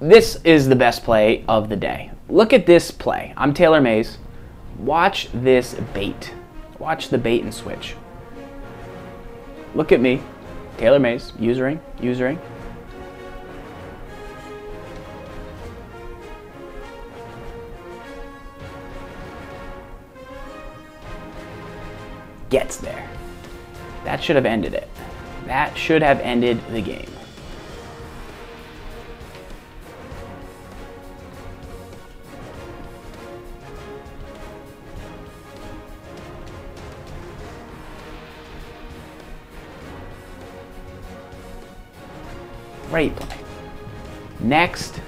this is the best play of the day. Look at this play. I'm Taylor Mays. Watch this bait. Watch the bait and switch. Look at me. Taylor Mays, usering, usering. Gets there. That should have ended it. That should have ended the game. Great play. Next